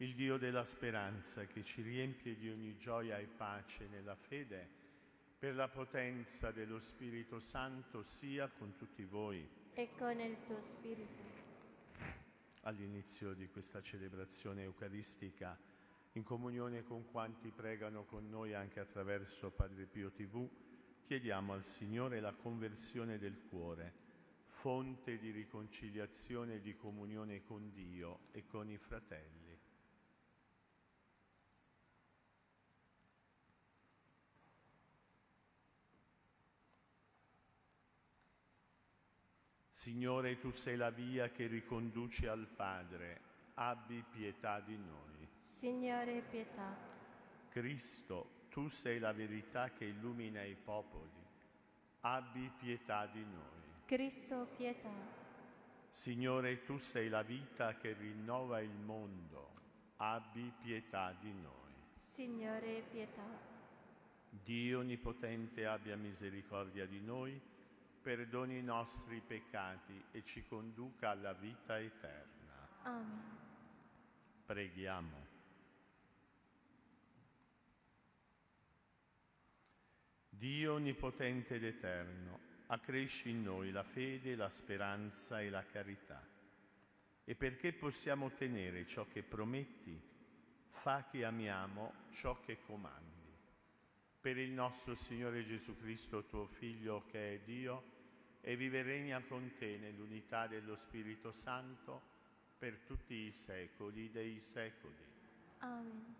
Il Dio della speranza che ci riempie di ogni gioia e pace nella fede, per la potenza dello Spirito Santo sia con tutti voi. e con il tuo spirito. All'inizio di questa celebrazione eucaristica, in comunione con quanti pregano con noi anche attraverso Padre Pio TV, chiediamo al Signore la conversione del cuore, fonte di riconciliazione e di comunione con Dio e con i fratelli. Signore, tu sei la via che riconduce al Padre, abbi pietà di noi. Signore, pietà. Cristo, tu sei la verità che illumina i popoli, abbi pietà di noi. Cristo, pietà. Signore, tu sei la vita che rinnova il mondo, abbi pietà di noi. Signore, pietà. Dio Onnipotente abbia misericordia di noi, perdoni i nostri peccati e ci conduca alla vita eterna. Amen. Preghiamo. Dio Onnipotente ed Eterno, accresci in noi la fede, la speranza e la carità. E perché possiamo ottenere ciò che prometti, fa che amiamo ciò che comandi. Per il nostro Signore Gesù Cristo, tuo Figlio, che è Dio, e vive e regna con te nell'unità dello Spirito Santo, per tutti i secoli dei secoli. Amen.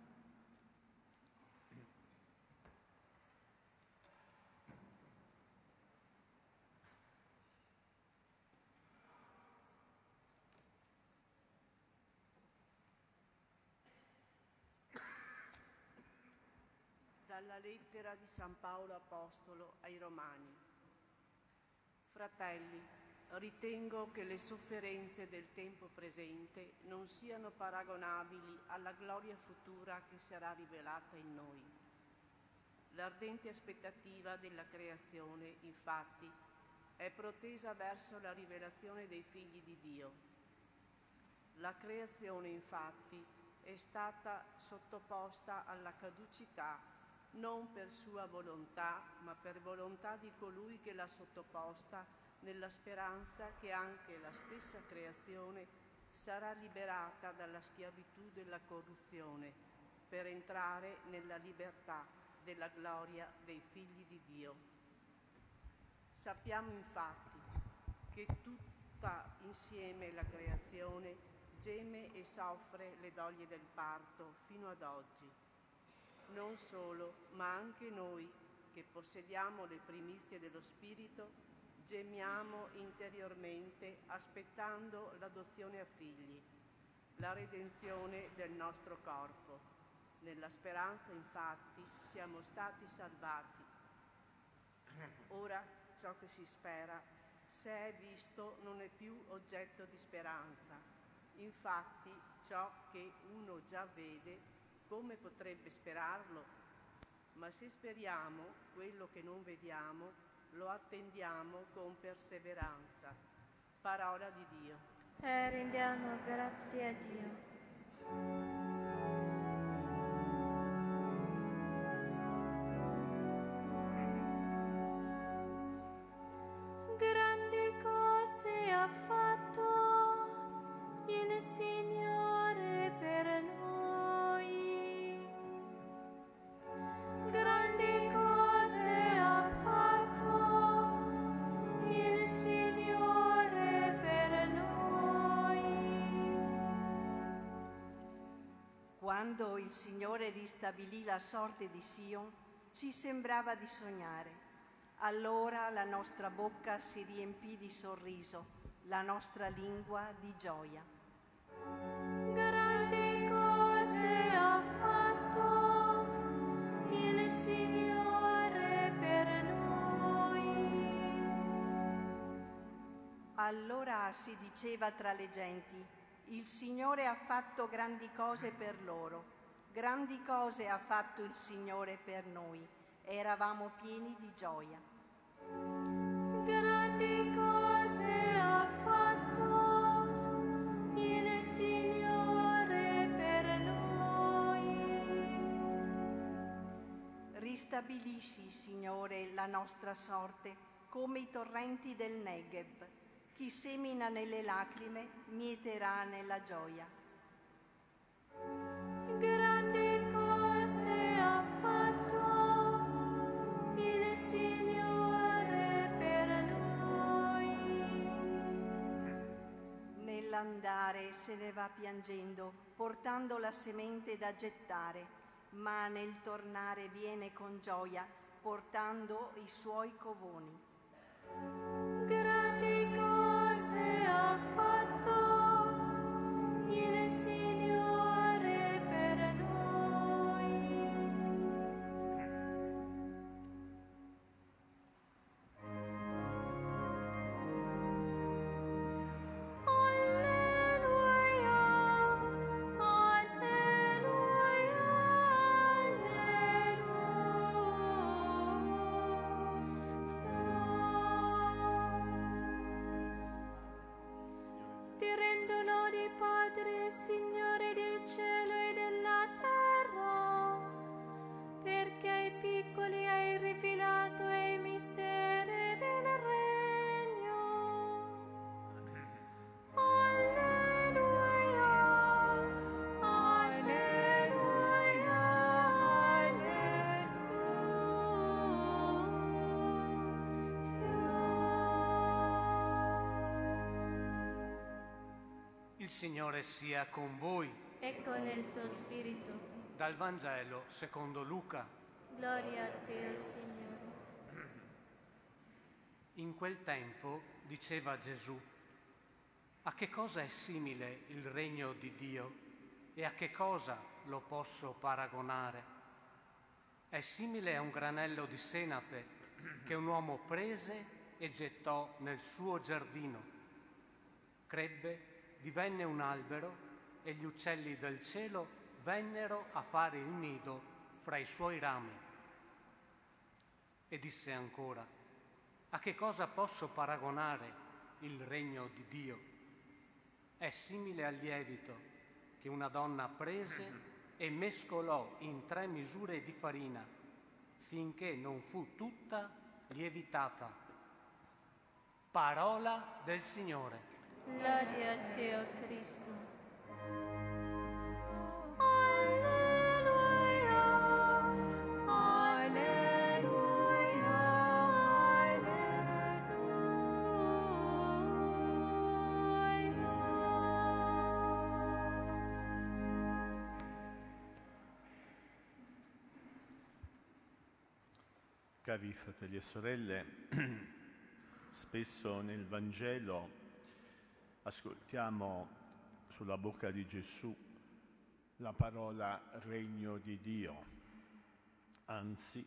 Dalla lettera di San Paolo Apostolo ai Romani. Fratelli, ritengo che le sofferenze del tempo presente non siano paragonabili alla gloria futura che sarà rivelata in noi. L'ardente aspettativa della creazione, infatti, è protesa verso la rivelazione dei figli di Dio. La creazione, infatti, è stata sottoposta alla caducità non per sua volontà, ma per volontà di colui che l'ha sottoposta, nella speranza che anche la stessa creazione sarà liberata dalla schiavitù della corruzione, per entrare nella libertà della gloria dei figli di Dio. Sappiamo infatti che tutta insieme la creazione geme e soffre le doglie del parto fino ad oggi non solo, ma anche noi che possediamo le primizie dello Spirito, gemiamo interiormente aspettando l'adozione a figli, la redenzione del nostro corpo. Nella speranza, infatti, siamo stati salvati. Ora ciò che si spera, se è visto, non è più oggetto di speranza. Infatti, ciò che uno già vede come potrebbe sperarlo? Ma se speriamo quello che non vediamo, lo attendiamo con perseveranza. Parola di Dio. E rendiamo grazie a Dio. Il Signore ristabilì la sorte di Sion, ci sembrava di sognare. Allora la nostra bocca si riempì di sorriso, la nostra lingua di gioia. Grandi cose ha fatto il Signore per noi. Allora si diceva tra le genti, il Signore ha fatto grandi cose per loro, Grandi cose ha fatto il Signore per noi eravamo pieni di gioia. Grandi cose ha fatto il Signore per noi. Ristabilisci, Signore, la nostra sorte come i torrenti del Negev. Chi semina nelle lacrime mieterà nella gioia. Grandi cose ha fatto il Signore per noi. Nell'andare se ne va piangendo, portando la semente da gettare, ma nel tornare viene con gioia, portando i suoi covoni. Grandi cose ha fatto il Signore Ti rendo lodi, Padre, Signore del cielo e della terra, perché ai piccoli hai rivelato i misteri Signore sia con voi. E con il tuo spirito. Dal Vangelo secondo Luca. Gloria a te, Signore. In quel tempo diceva Gesù, a che cosa è simile il regno di Dio e a che cosa lo posso paragonare? È simile a un granello di senape che un uomo prese e gettò nel suo giardino. Crebbe, divenne un albero e gli uccelli del cielo vennero a fare il nido fra i suoi rami. E disse ancora, a che cosa posso paragonare il regno di Dio? È simile al lievito che una donna prese e mescolò in tre misure di farina finché non fu tutta lievitata. Parola del Signore. Lode a te, o Cristo. Cari fratelli e sorelle, spesso nel Vangelo ascoltiamo sulla bocca di Gesù la parola regno di Dio. Anzi,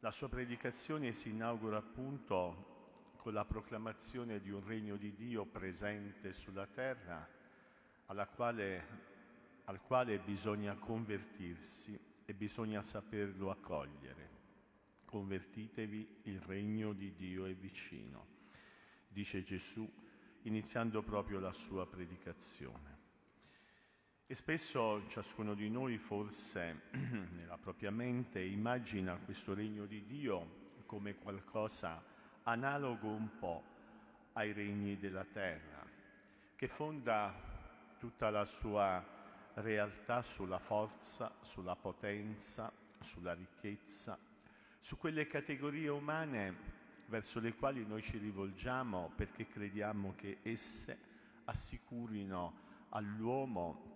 la sua predicazione si inaugura appunto con la proclamazione di un regno di Dio presente sulla terra, quale, al quale bisogna convertirsi e bisogna saperlo accogliere. Convertitevi, il regno di Dio è vicino, dice Gesù iniziando proprio la sua predicazione. E spesso ciascuno di noi forse nella propria mente immagina questo regno di Dio come qualcosa analogo un po' ai regni della terra, che fonda tutta la sua realtà sulla forza, sulla potenza, sulla ricchezza, su quelle categorie umane verso le quali noi ci rivolgiamo perché crediamo che esse assicurino all'uomo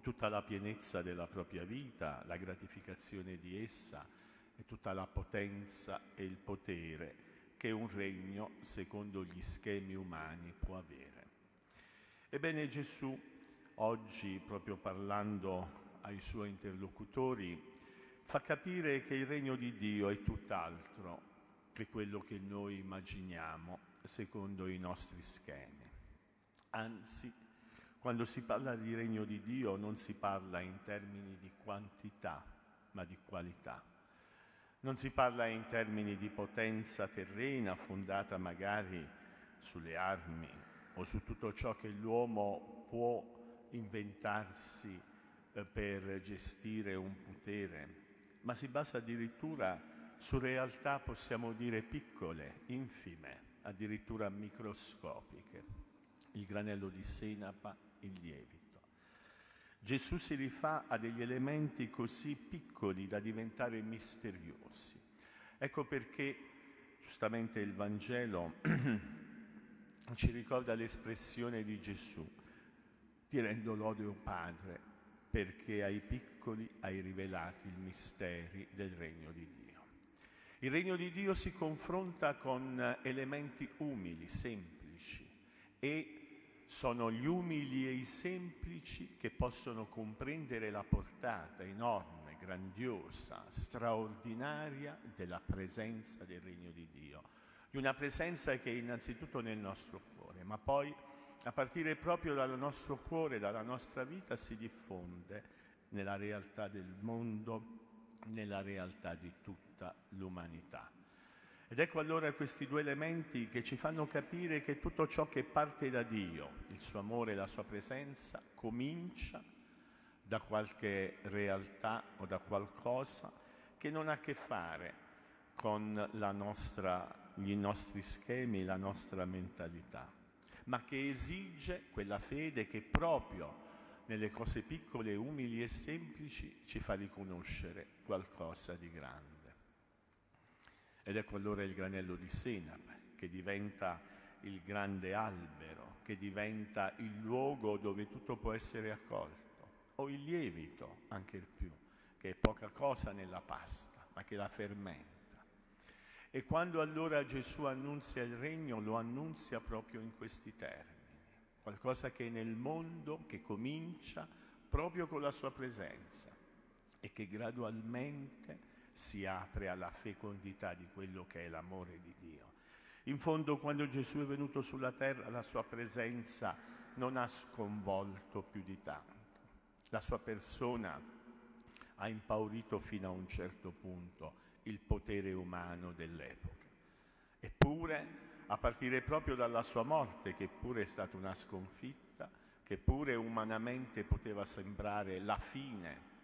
tutta la pienezza della propria vita, la gratificazione di essa e tutta la potenza e il potere che un regno, secondo gli schemi umani, può avere. Ebbene Gesù, oggi, proprio parlando ai suoi interlocutori, fa capire che il regno di Dio è tutt'altro che quello che noi immaginiamo secondo i nostri schemi. Anzi, quando si parla di regno di Dio non si parla in termini di quantità, ma di qualità. Non si parla in termini di potenza terrena fondata magari sulle armi o su tutto ciò che l'uomo può inventarsi eh, per gestire un potere, ma si basa addirittura su realtà, possiamo dire, piccole, infime, addirittura microscopiche. Il granello di senapa, il lievito. Gesù si rifà a degli elementi così piccoli da diventare misteriosi. Ecco perché giustamente il Vangelo ci ricorda l'espressione di Gesù, ti rendo lode, o Padre, perché ai piccoli hai rivelati i misteri del regno di Dio. Il regno di Dio si confronta con elementi umili, semplici e sono gli umili e i semplici che possono comprendere la portata enorme, grandiosa, straordinaria della presenza del regno di Dio, di una presenza che è innanzitutto nel nostro cuore, ma poi a partire proprio dal nostro cuore, dalla nostra vita, si diffonde nella realtà del mondo, nella realtà di tutta l'umanità. Ed ecco allora questi due elementi che ci fanno capire che tutto ciò che parte da Dio, il suo amore e la sua presenza, comincia da qualche realtà o da qualcosa che non ha a che fare con nostra, i nostri schemi, la nostra mentalità, ma che esige quella fede che proprio nelle cose piccole, umili e semplici ci fa riconoscere qualcosa di grande. Ed ecco allora il granello di senape che diventa il grande albero, che diventa il luogo dove tutto può essere accolto, o il lievito, anche il più, che è poca cosa nella pasta, ma che la fermenta. E quando allora Gesù annunzia il regno, lo annunzia proprio in questi termini, qualcosa che è nel mondo, che comincia proprio con la sua presenza e che gradualmente si apre alla fecondità di quello che è l'amore di Dio. In fondo, quando Gesù è venuto sulla terra, la sua presenza non ha sconvolto più di tanto. La sua persona ha impaurito fino a un certo punto il potere umano dell'epoca. Eppure, a partire proprio dalla sua morte, che pure è stata una sconfitta, che pure umanamente poteva sembrare la fine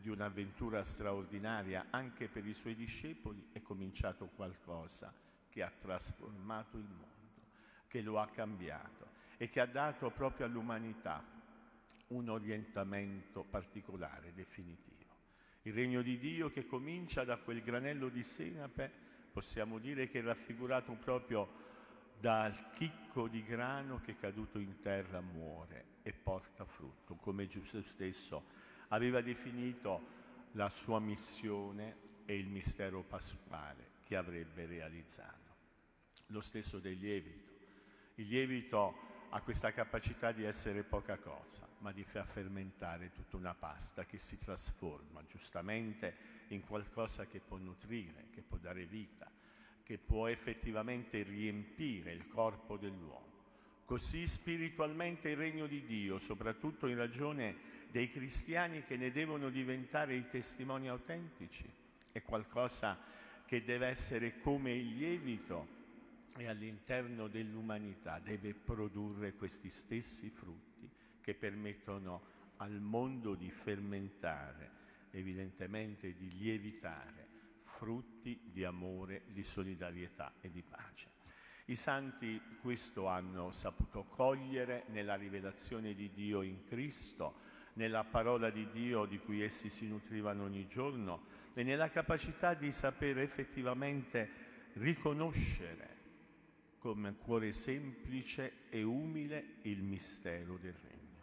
di un'avventura straordinaria anche per i suoi discepoli, è cominciato qualcosa che ha trasformato il mondo, che lo ha cambiato e che ha dato proprio all'umanità un orientamento particolare, definitivo. Il regno di Dio che comincia da quel granello di senape, possiamo dire che è raffigurato proprio dal chicco di grano che caduto in terra muore e porta frutto, come Gesù stesso aveva definito la sua missione e il mistero pasquale che avrebbe realizzato. Lo stesso del lievito. Il lievito ha questa capacità di essere poca cosa, ma di far fermentare tutta una pasta che si trasforma giustamente in qualcosa che può nutrire, che può dare vita, che può effettivamente riempire il corpo dell'uomo. Così spiritualmente il regno di Dio, soprattutto in ragione dei cristiani che ne devono diventare i testimoni autentici, è qualcosa che deve essere come il lievito e all'interno dell'umanità deve produrre questi stessi frutti che permettono al mondo di fermentare, evidentemente di lievitare frutti di amore, di solidarietà e di pace. I santi questo hanno saputo cogliere nella rivelazione di Dio in Cristo, nella parola di Dio di cui essi si nutrivano ogni giorno e nella capacità di sapere effettivamente riconoscere come cuore semplice e umile il mistero del regno.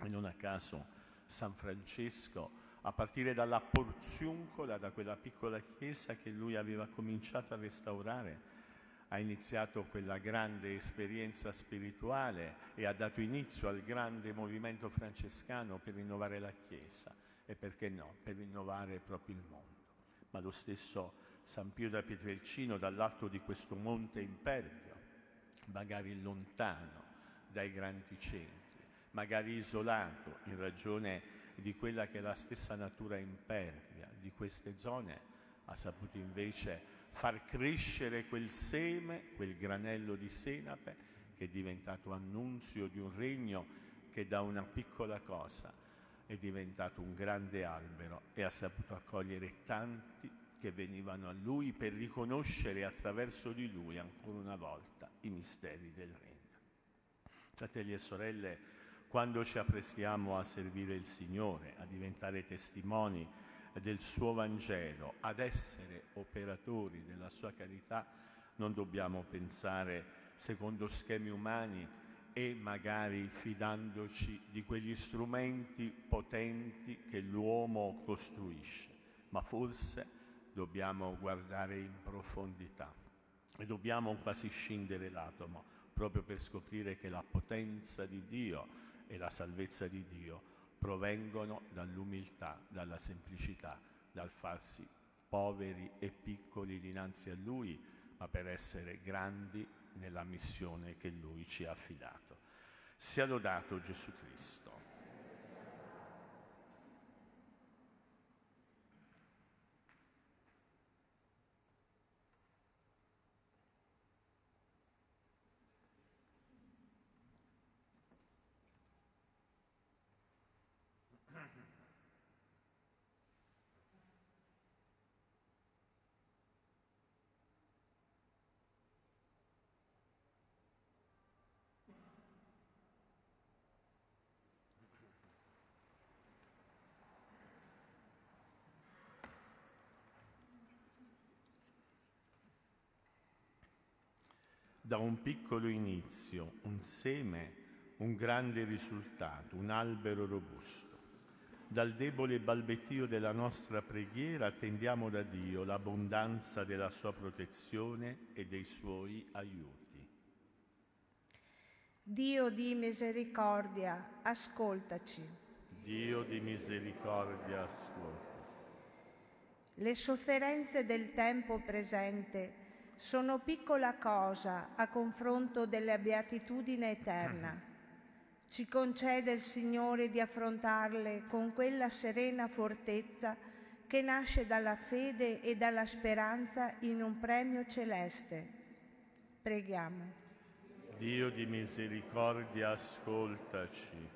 E non a caso San Francesco, a partire dalla Porziuncola, da quella piccola chiesa che lui aveva cominciato a restaurare, ha iniziato quella grande esperienza spirituale e ha dato inizio al grande movimento francescano per rinnovare la Chiesa e perché no, per rinnovare proprio il mondo. Ma lo stesso San Pio da Pietrelcino dall'alto di questo monte impervio, magari lontano dai grandi centri, magari isolato in ragione di quella che è la stessa natura impervia di queste zone, ha saputo invece far crescere quel seme, quel granello di senape che è diventato annunzio di un regno che da una piccola cosa è diventato un grande albero e ha saputo accogliere tanti che venivano a lui per riconoscere attraverso di lui ancora una volta i misteri del regno. Fratelli e sorelle, quando ci apprestiamo a servire il Signore, a diventare testimoni del suo Vangelo, ad essere operatori della sua carità, non dobbiamo pensare secondo schemi umani e magari fidandoci di quegli strumenti potenti che l'uomo costruisce, ma forse dobbiamo guardare in profondità e dobbiamo quasi scindere l'atomo proprio per scoprire che la potenza di Dio e la salvezza di Dio provengono dall'umiltà, dalla semplicità, dal farsi poveri e piccoli dinanzi a Lui, ma per essere grandi nella missione che Lui ci ha affidato. Sia lodato Gesù Cristo. Da un piccolo inizio, un seme, un grande risultato, un albero robusto. Dal debole balbettio della nostra preghiera attendiamo da Dio l'abbondanza della sua protezione e dei suoi aiuti. Dio di misericordia, ascoltaci. Dio di misericordia, ascoltaci. Le sofferenze del tempo presente sono piccola cosa a confronto della beatitudine eterna. Ci concede il Signore di affrontarle con quella serena fortezza che nasce dalla fede e dalla speranza in un premio celeste. Preghiamo. Dio di misericordia, ascoltaci.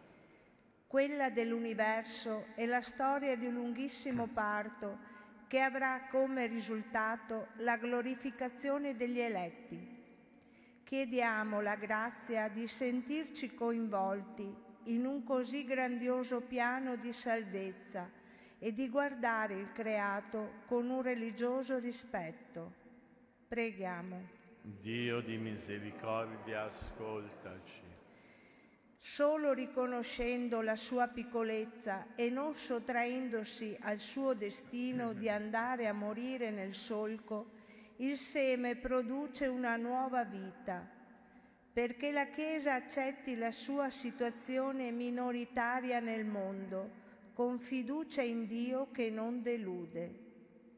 Quella dell'universo è la storia di un lunghissimo parto che avrà come risultato la glorificazione degli eletti. Chiediamo la grazia di sentirci coinvolti in un così grandioso piano di salvezza e di guardare il creato con un religioso rispetto. Preghiamo. Dio di misericordia, ascoltaci. Solo riconoscendo la sua piccolezza e non sottraendosi al suo destino di andare a morire nel solco, il seme produce una nuova vita. Perché la Chiesa accetti la sua situazione minoritaria nel mondo, con fiducia in Dio che non delude.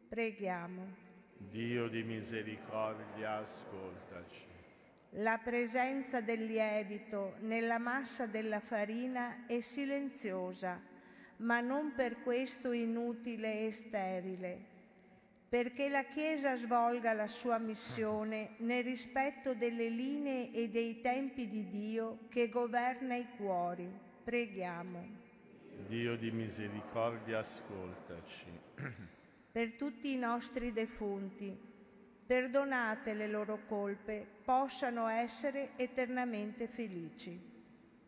Preghiamo. Dio di misericordia, ascoltaci. La presenza del lievito nella massa della farina è silenziosa, ma non per questo inutile e sterile, perché la Chiesa svolga la sua missione nel rispetto delle linee e dei tempi di Dio che governa i cuori. Preghiamo. Dio di misericordia, ascoltaci. Per tutti i nostri defunti, perdonate le loro colpe, possano essere eternamente felici.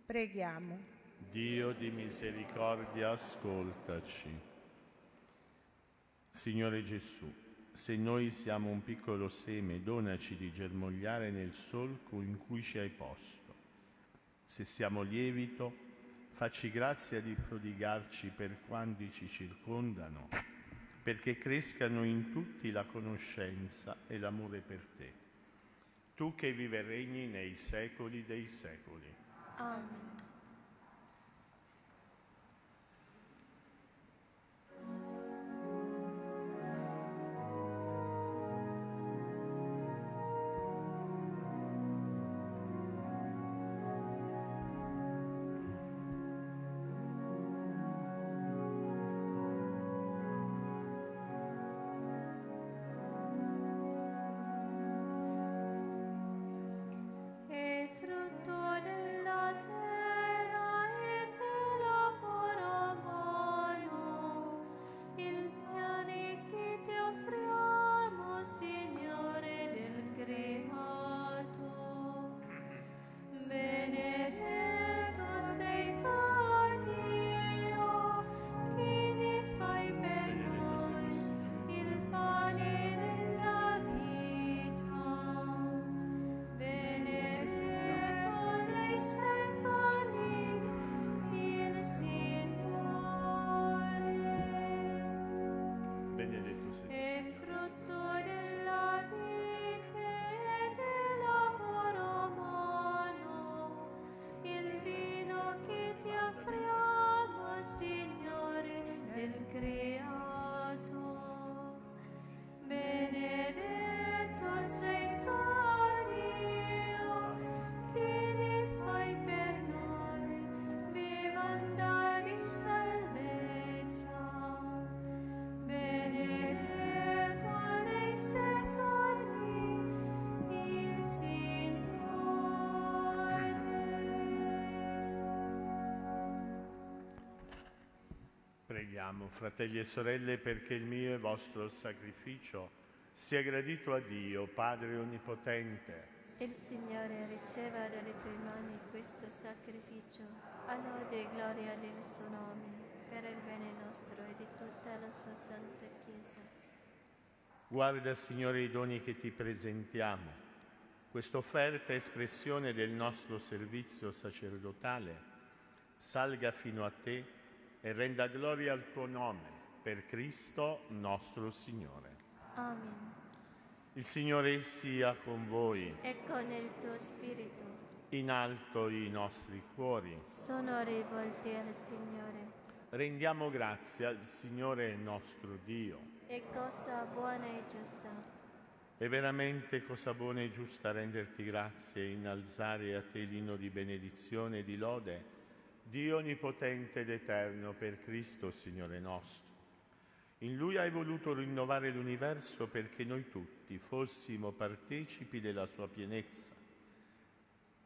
Preghiamo. Dio di misericordia, ascoltaci. Signore Gesù, se noi siamo un piccolo seme, donaci di germogliare nel solco in cui ci hai posto. Se siamo lievito, facci grazia di prodigarci per quanti ci circondano perché crescano in tutti la conoscenza e l'amore per te. Tu che vive e regni nei secoli dei secoli. Amen. Preghiamo, fratelli e sorelle, perché il mio e vostro sacrificio sia gradito a Dio, Padre Onnipotente. Il Signore riceva dalle tue mani questo sacrificio, a lode e gloria del suo nome, per il bene nostro e di tutta la sua santa Chiesa. Guarda, Signore, i doni che ti presentiamo. Questa offerta espressione del nostro servizio sacerdotale salga fino a te e renda gloria al tuo nome, per Cristo nostro Signore. Amen. Il Signore sia con voi, E con il tuo spirito in alto i nostri cuori. sono rivolti al Signore. Rendiamo grazie al Signore nostro Dio. È cosa buona e giusta. È veramente cosa buona e giusta renderti grazie e innalzare a te l'inno di benedizione e di lode, Dio onnipotente ed eterno per Cristo Signore nostro. In Lui hai voluto rinnovare l'universo perché noi tutti fossimo partecipi della sua pienezza.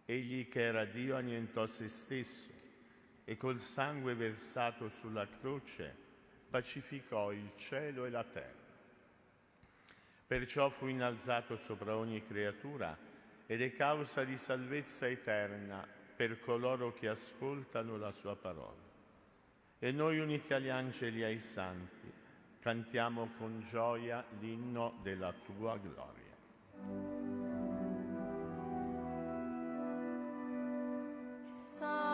Egli che era Dio annientò se stesso e col sangue versato sulla croce pacificò il cielo e la terra. Perciò fu innalzato sopra ogni creatura ed è causa di salvezza eterna per coloro che ascoltano la sua parola. E noi uniti agli angeli e ai santi cantiamo con gioia l'inno della tua gloria. Santo,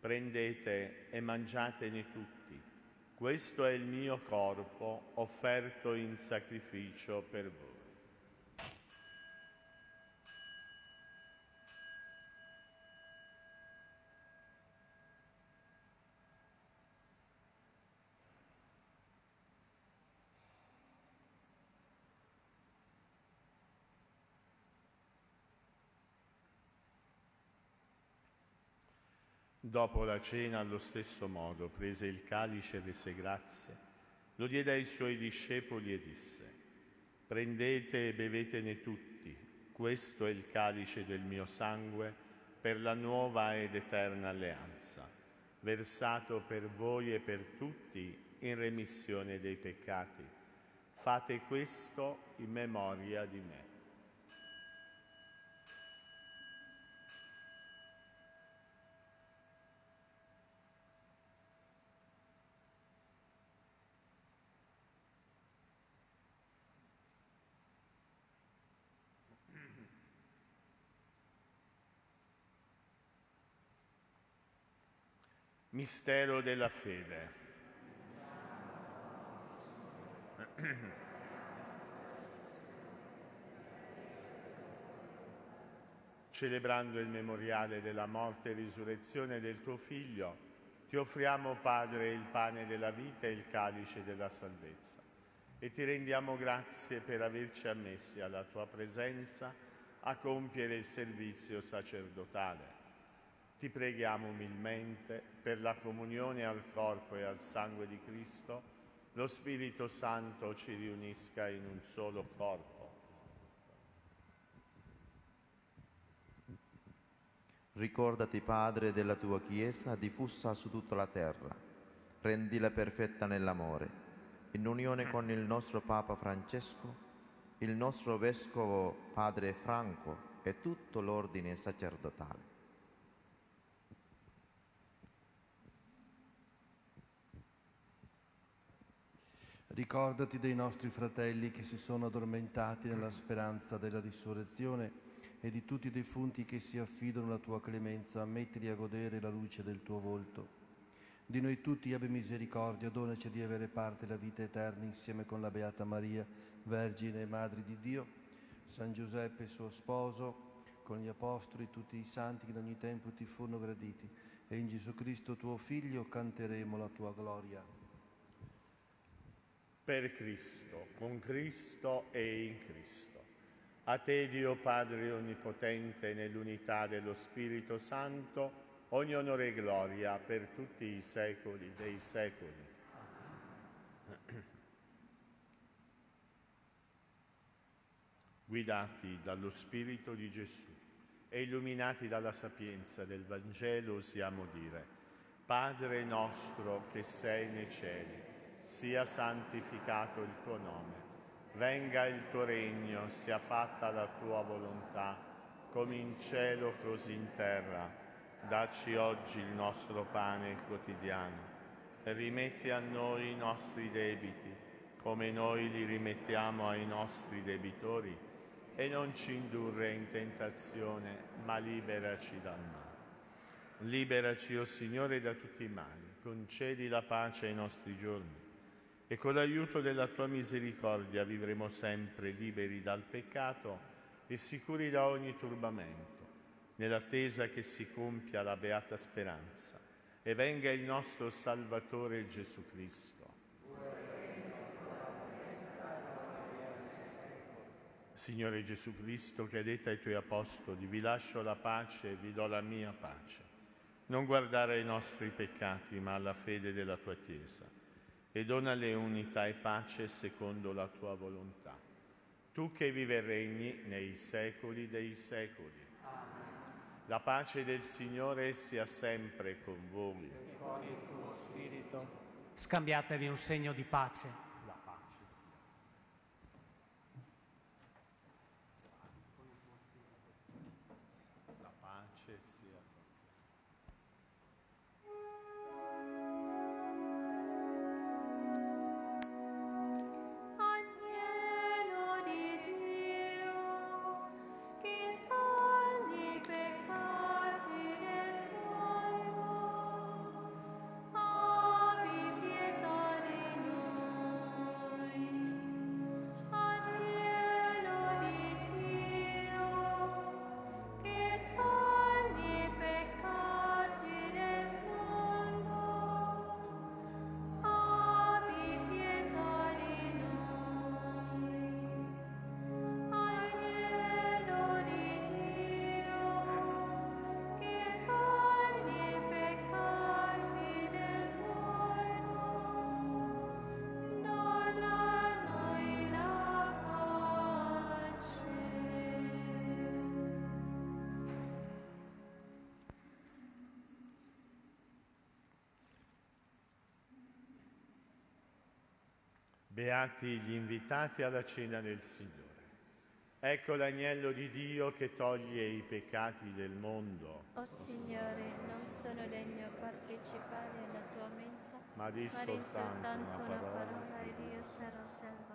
prendete e mangiatene tutti, questo è il mio corpo offerto in sacrificio per voi. Dopo la cena, allo stesso modo, prese il calice e rese grazie, lo diede ai suoi discepoli e disse, prendete e bevetene tutti, questo è il calice del mio sangue per la nuova ed eterna alleanza, versato per voi e per tutti in remissione dei peccati. Fate questo in memoria di me. Mistero della fede. Celebrando il memoriale della morte e risurrezione del tuo Figlio, ti offriamo, Padre, il pane della vita e il calice della salvezza e ti rendiamo grazie per averci ammessi alla tua presenza a compiere il servizio sacerdotale. Ti preghiamo umilmente per la comunione al corpo e al sangue di Cristo, lo Spirito Santo ci riunisca in un solo corpo. Ricordati, Padre, della tua Chiesa diffusa su tutta la terra. Rendila perfetta nell'amore. In unione con il nostro Papa Francesco, il nostro Vescovo Padre Franco e tutto l'ordine sacerdotale. Ricordati dei nostri fratelli che si sono addormentati nella speranza della risurrezione e di tutti i defunti che si affidano alla tua clemenza, mettili a godere la luce del tuo volto. Di noi tutti abbi misericordia, donaci di avere parte della vita eterna insieme con la Beata Maria, Vergine e Madre di Dio, San Giuseppe suo sposo, con gli Apostoli tutti i santi che in ogni tempo ti furono graditi, e in Gesù Cristo tuo Figlio canteremo la tua gloria. Per Cristo, con Cristo e in Cristo. A te Dio Padre Onnipotente, nell'unità dello Spirito Santo, ogni onore e gloria per tutti i secoli dei secoli. Guidati dallo Spirito di Gesù e illuminati dalla sapienza del Vangelo osiamo dire, Padre nostro che sei nei cieli, sia santificato il tuo nome, venga il tuo regno, sia fatta la tua volontà, come in cielo così in terra. Dacci oggi il nostro pane quotidiano e rimetti a noi i nostri debiti, come noi li rimettiamo ai nostri debitori, e non ci indurre in tentazione, ma liberaci dal male. Liberaci, o oh Signore, da tutti i mali, concedi la pace ai nostri giorni e con l'aiuto della tua misericordia vivremo sempre liberi dal peccato e sicuri da ogni turbamento nell'attesa che si compia la beata speranza e venga il nostro Salvatore Gesù Cristo. Signore Gesù Cristo, che hai detto ai tuoi apostoli, vi lascio la pace e vi do la mia pace. Non guardare ai nostri peccati, ma alla fede della tua Chiesa. E donale unità e pace secondo la tua volontà. Tu che vive e regni nei secoli dei secoli. La pace del Signore sia sempre con voi. E con il tuo spirito. Scambiatevi un segno di pace. Beati gli invitati alla cena del Signore. Ecco l'agnello di Dio che toglie i peccati del mondo. O oh Signore, non sono degno a partecipare alla tua mensa, ma di soltanto, soltanto una una parola, parola ed io sarò salvato.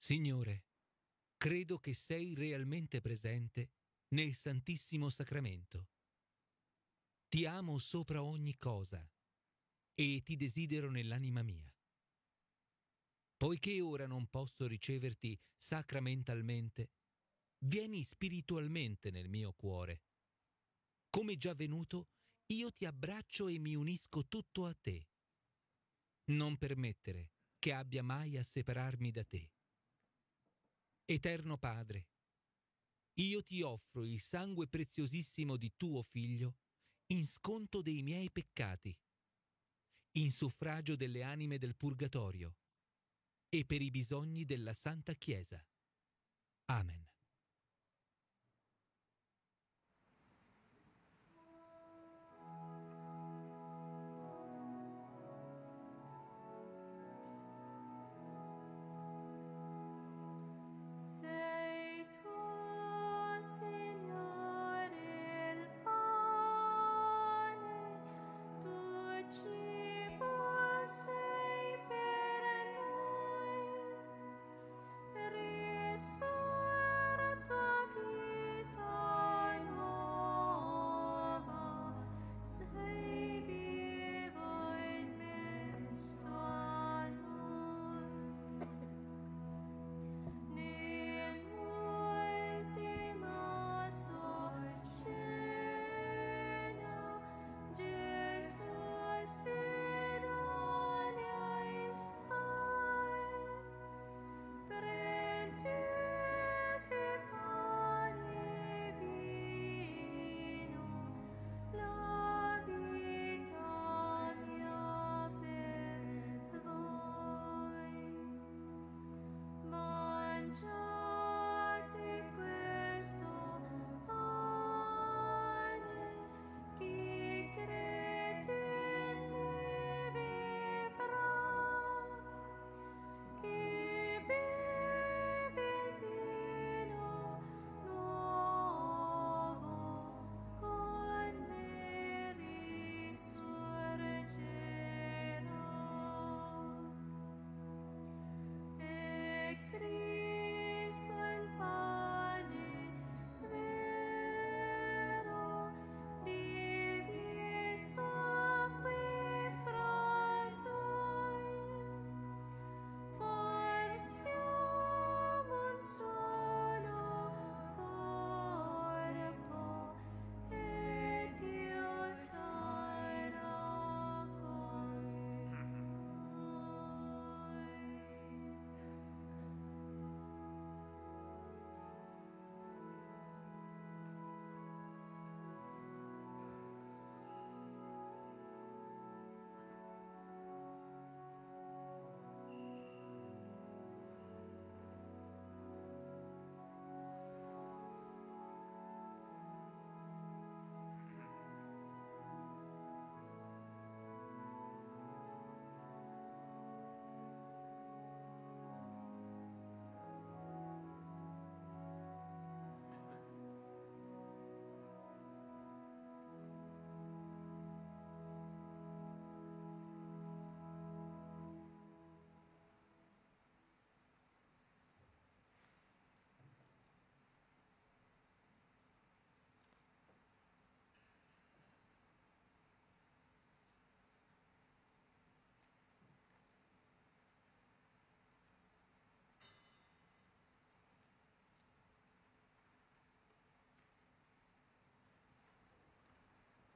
Signore, credo che sei realmente presente nel Santissimo Sacramento. Ti amo sopra ogni cosa e ti desidero nell'anima mia. Poiché ora non posso riceverti sacramentalmente, vieni spiritualmente nel mio cuore, come già venuto, io ti abbraccio e mi unisco tutto a te. Non permettere che abbia mai a separarmi da te. Eterno Padre, io ti offro il sangue preziosissimo di tuo Figlio in sconto dei miei peccati, in suffragio delle anime del purgatorio e per i bisogni della Santa Chiesa. Amen.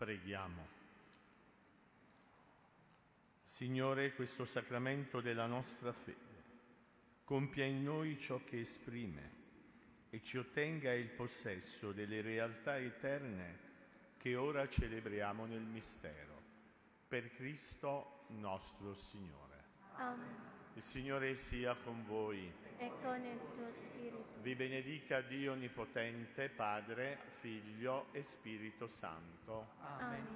Preghiamo. Signore, questo sacramento della nostra fede compia in noi ciò che esprime e ci ottenga il possesso delle realtà eterne che ora celebriamo nel mistero. Per Cristo nostro Signore. Amen. Il Signore sia con voi. E con il tuo spirito. Vi benedica Dio Onnipotente, Padre, Figlio e Spirito Santo. Amen.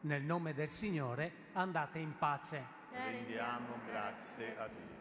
Nel nome del Signore andate in pace. Rendiamo grazie a Dio.